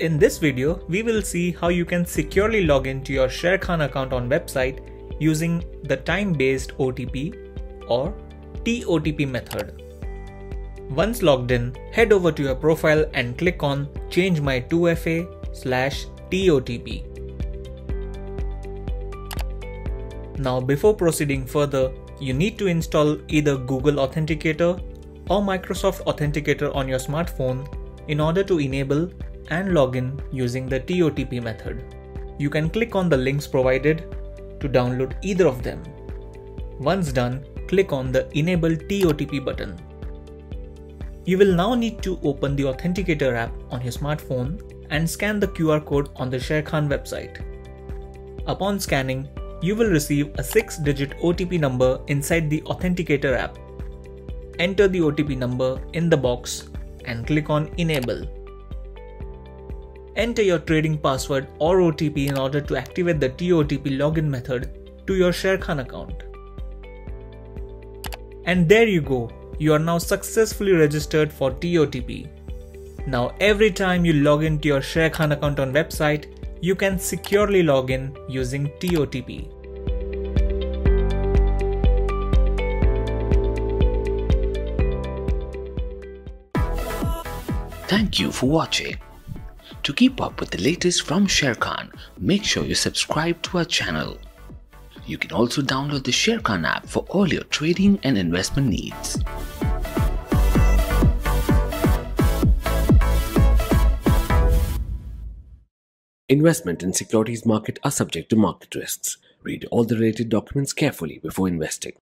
In this video, we will see how you can securely log into your ShareKhan account on website using the time-based OTP or TOTP method. Once logged in, head over to your profile and click on Change My 2FA slash TOTP. Now before proceeding further, you need to install either Google Authenticator or Microsoft Authenticator on your smartphone in order to enable and log in using the TOTP method. You can click on the links provided to download either of them. Once done, click on the Enable TOTP button. You will now need to open the Authenticator app on your smartphone and scan the QR code on the ShareKhan website. Upon scanning, you will receive a 6-digit OTP number inside the Authenticator app. Enter the OTP number in the box and click on Enable. Enter your trading password or OTP in order to activate the TOTP login method to your ShareKhan account. And there you go, you are now successfully registered for TOTP. Now every time you log into your ShareKhan account on website, you can securely log in using TOTP. Thank you for watching. To keep up with the latest from ShareKhan, make sure you subscribe to our channel. You can also download the ShareKhan app for all your trading and investment needs. Investment in securities market are subject to market risks. Read all the related documents carefully before investing.